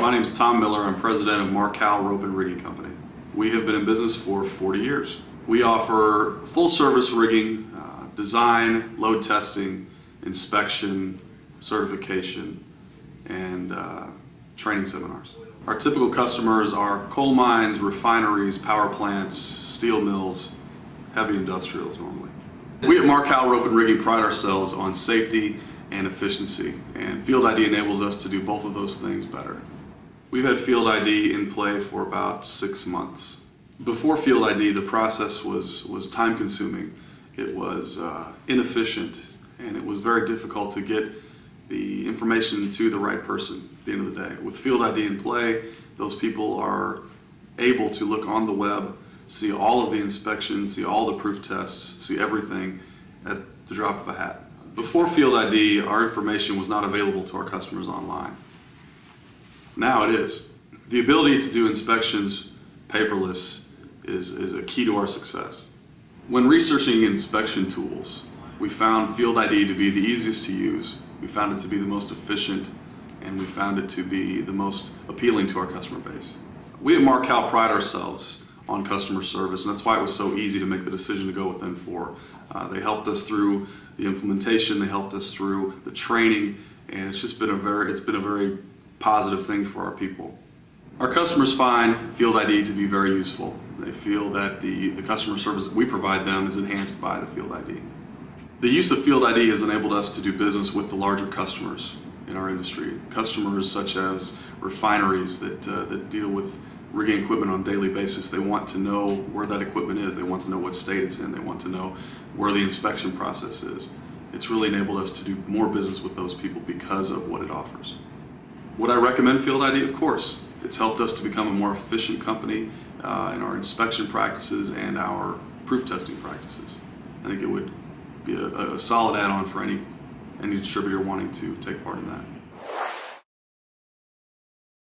My name is Tom Miller. I'm president of Marcal Rope and Rigging Company. We have been in business for 40 years. We offer full service rigging, uh, design, load testing, inspection, certification, and uh, training seminars. Our typical customers are coal mines, refineries, power plants, steel mills, heavy industrials normally. We at Marcal Rope and Rigging pride ourselves on safety and efficiency, and Field ID enables us to do both of those things better. We've had Field ID in play for about six months. Before Field ID, the process was, was time consuming, it was uh, inefficient, and it was very difficult to get the information to the right person at the end of the day. With Field ID in play, those people are able to look on the web, see all of the inspections, see all the proof tests, see everything at the drop of a hat. Before Field ID, our information was not available to our customers online. Now it is. The ability to do inspections paperless is, is a key to our success. When researching inspection tools, we found Field ID to be the easiest to use, we found it to be the most efficient, and we found it to be the most appealing to our customer base. We at Marcal pride ourselves on customer service, and that's why it was so easy to make the decision to go with N4. Uh, they helped us through the implementation, they helped us through the training, and it's just been a very, it's been a very positive thing for our people. Our customers find Field ID to be very useful. They feel that the, the customer service that we provide them is enhanced by the Field ID. The use of Field ID has enabled us to do business with the larger customers in our industry. Customers such as refineries that, uh, that deal with rigging equipment on a daily basis. They want to know where that equipment is. They want to know what state it's in. They want to know where the inspection process is. It's really enabled us to do more business with those people because of what it offers. Would I recommend Field ID? Of course. It's helped us to become a more efficient company uh, in our inspection practices and our proof testing practices. I think it would be a, a solid add-on for any, any distributor wanting to take part in that.